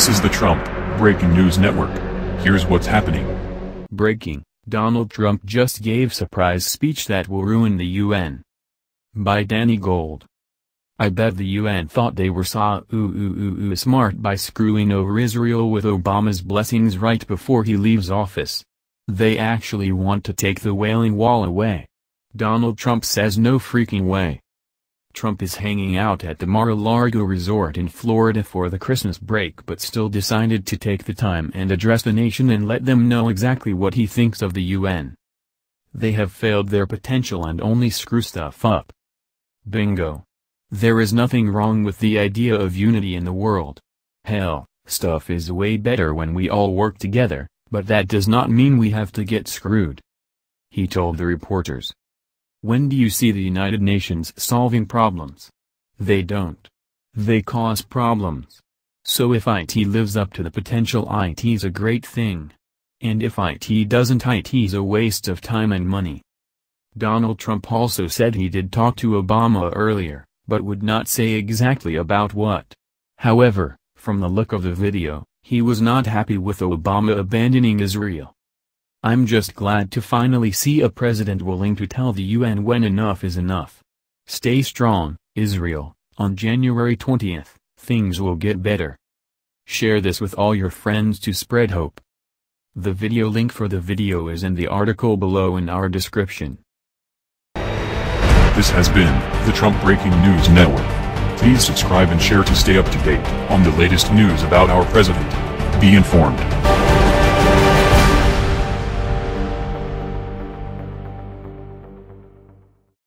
This is the Trump Breaking News Network. Here's what's happening. Breaking, Donald Trump just gave surprise speech that will ruin the UN. By Danny Gold. I bet the UN thought they were so smart by screwing over Israel with Obama's blessings right before he leaves office. They actually want to take the Wailing Wall away. Donald Trump says no freaking way. Trump is hanging out at the Mar-a-Lago resort in Florida for the Christmas break but still decided to take the time and address the nation and let them know exactly what he thinks of the UN. They have failed their potential and only screw stuff up. Bingo. There is nothing wrong with the idea of unity in the world. Hell, stuff is way better when we all work together, but that does not mean we have to get screwed. He told the reporters. When do you see the United Nations solving problems? They don't. They cause problems. So if IT lives up to the potential IT's a great thing. And if IT doesn't IT's a waste of time and money. Donald Trump also said he did talk to Obama earlier, but would not say exactly about what. However, from the look of the video, he was not happy with Obama abandoning Israel. I'm just glad to finally see a president willing to tell the UN when enough is enough. Stay strong, Israel, on January 20th, things will get better. Share this with all your friends to spread hope. The video link for the video is in the article below in our description. This has been the Trump Breaking News Network. Please subscribe and share to stay up to date on the latest news about our president. Be informed.